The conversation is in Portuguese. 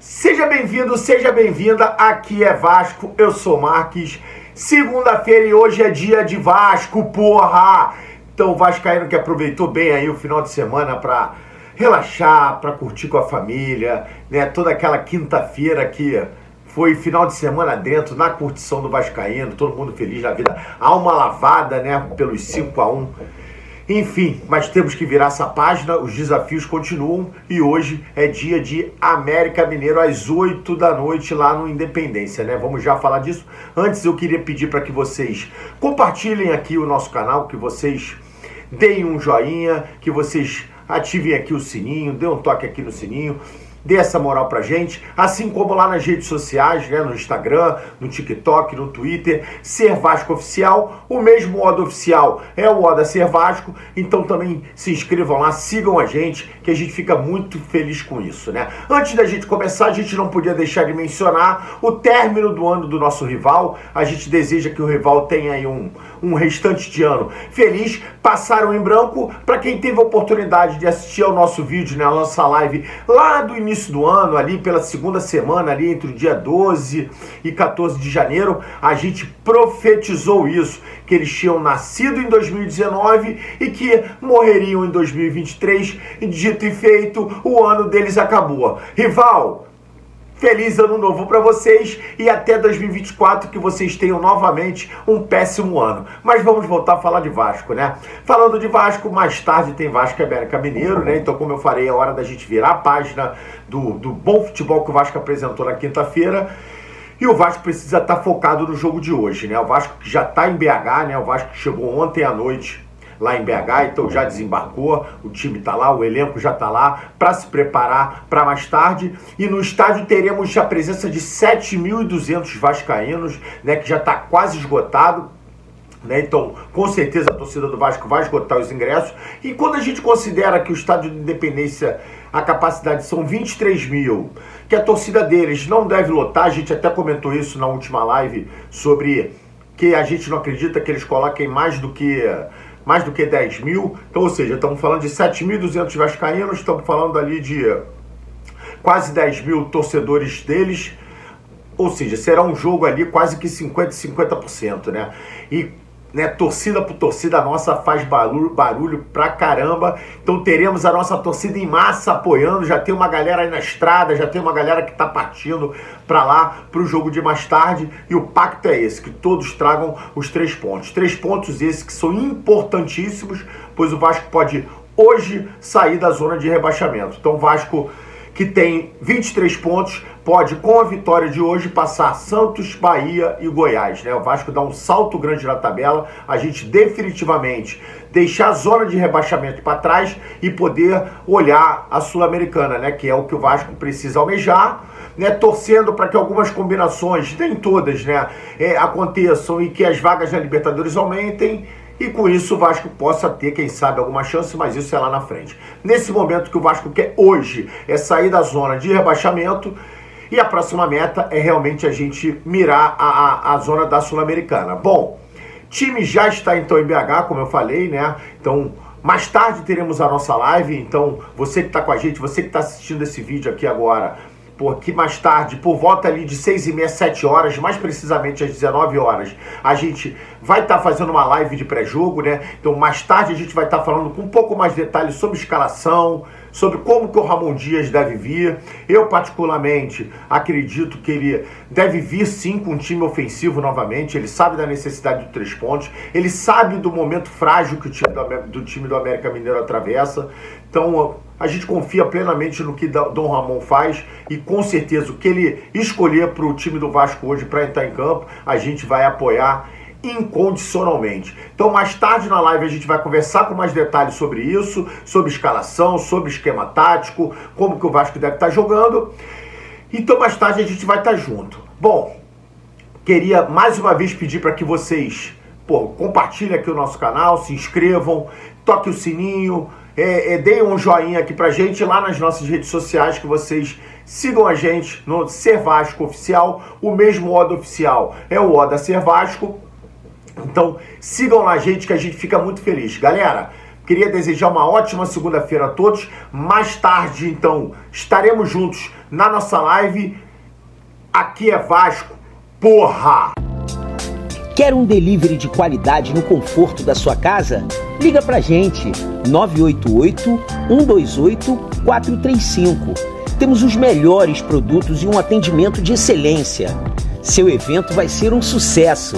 Seja bem-vindo, seja bem-vinda. Aqui é Vasco, eu sou Marques. Segunda-feira e hoje é dia de Vasco, porra! Então o Vascaíno que aproveitou bem aí o final de semana para relaxar, para curtir com a família, né? Toda aquela quinta-feira que foi final de semana dentro, na curtição do Vascaíno, todo mundo feliz na vida, alma lavada, né? Pelos 5 a 1 enfim, mas temos que virar essa página, os desafios continuam e hoje é dia de América Mineiro às 8 da noite lá no Independência, né? Vamos já falar disso. Antes eu queria pedir para que vocês compartilhem aqui o nosso canal, que vocês deem um joinha, que vocês ativem aqui o sininho, dê um toque aqui no sininho dê essa moral pra gente, assim como lá nas redes sociais, né, no Instagram, no TikTok, no Twitter, Ser Vasco Oficial, o mesmo Oda Oficial é o Oda Ser Vasco, então também se inscrevam lá, sigam a gente, que a gente fica muito feliz com isso, né? Antes da gente começar, a gente não podia deixar de mencionar o término do ano do nosso rival, a gente deseja que o rival tenha aí um, um restante de ano feliz, passaram em branco, para quem teve a oportunidade de assistir ao nosso vídeo, né, a nossa live lá do início início do ano, ali pela segunda semana, ali entre o dia 12 e 14 de janeiro, a gente profetizou isso, que eles tinham nascido em 2019 e que morreriam em 2023. Dito e feito, o ano deles acabou. Rival, Feliz ano novo para vocês e até 2024 que vocês tenham novamente um péssimo ano. Mas vamos voltar a falar de Vasco, né? Falando de Vasco, mais tarde tem Vasco e América Mineiro, né? Então, como eu falei, é hora da gente virar a página do, do bom futebol que o Vasco apresentou na quinta-feira. E o Vasco precisa estar tá focado no jogo de hoje, né? O Vasco que já está em BH, né? O Vasco que chegou ontem à noite lá em BH, então já desembarcou, o time está lá, o elenco já está lá para se preparar para mais tarde. E no estádio teremos a presença de 7.200 vascaínos, né, que já está quase esgotado. Né? Então, com certeza a torcida do Vasco vai esgotar os ingressos. E quando a gente considera que o estádio de Independência, a capacidade são 23 mil, que a torcida deles não deve lotar, a gente até comentou isso na última live sobre que a gente não acredita que eles coloquem mais do que mais do que 10 mil. Então, ou seja, estamos falando de 7.200 vascaínos, estamos falando ali de quase 10 mil torcedores deles. Ou seja, será um jogo ali quase que 50% 50%, né? E né, torcida por torcida nossa faz barulho, barulho pra caramba. Então teremos a nossa torcida em massa apoiando. Já tem uma galera aí na estrada, já tem uma galera que tá partindo para lá pro jogo de mais tarde. E o pacto é esse: que todos tragam os três pontos. Três pontos esses que são importantíssimos, pois o Vasco pode hoje sair da zona de rebaixamento. Então Vasco que tem 23 pontos, pode, com a vitória de hoje, passar Santos, Bahia e Goiás. Né? O Vasco dá um salto grande na tabela, a gente definitivamente deixar a zona de rebaixamento para trás e poder olhar a Sul-Americana, né? que é o que o Vasco precisa almejar. Né, torcendo para que algumas combinações, nem todas, né, é, aconteçam e que as vagas na Libertadores aumentem e com isso o Vasco possa ter, quem sabe, alguma chance, mas isso é lá na frente. Nesse momento que o Vasco quer hoje é sair da zona de rebaixamento e a próxima meta é realmente a gente mirar a, a, a zona da Sul-Americana. Bom, time já está então em BH, como eu falei, né? Então, mais tarde teremos a nossa live, então você que está com a gente, você que está assistindo esse vídeo aqui agora, porque mais tarde, por volta ali de 6 e meia, 7 horas, mais precisamente às 19 horas, a gente vai estar tá fazendo uma live de pré-jogo, né? Então mais tarde a gente vai estar tá falando com um pouco mais de detalhes sobre escalação, sobre como que o Ramon Dias deve vir. Eu, particularmente, acredito que ele deve vir sim com um time ofensivo novamente. Ele sabe da necessidade de três pontos, ele sabe do momento frágil que o time do, do time do América Mineiro atravessa. Então, a gente confia plenamente no que Dom Ramon faz e com certeza o que ele escolher para o time do Vasco hoje para entrar em campo, a gente vai apoiar incondicionalmente. Então, mais tarde na live a gente vai conversar com mais detalhes sobre isso, sobre escalação, sobre esquema tático, como que o Vasco deve estar jogando. Então, mais tarde a gente vai estar junto. Bom, queria mais uma vez pedir para que vocês pô, compartilhem aqui o nosso canal, se inscrevam, toque o sininho, é, é, deem um joinha aqui pra gente lá nas nossas redes sociais, que vocês sigam a gente no Ser Vasco Oficial, o mesmo Oda Oficial é o Oda Ser Vasco, Então sigam lá gente que a gente fica muito feliz. Galera, queria desejar uma ótima segunda-feira a todos. Mais tarde, então, estaremos juntos na nossa live. Aqui é Vasco, porra! Quer um delivery de qualidade no conforto da sua casa? Liga pra gente 988 128 435. Temos os melhores produtos e um atendimento de excelência. Seu evento vai ser um sucesso.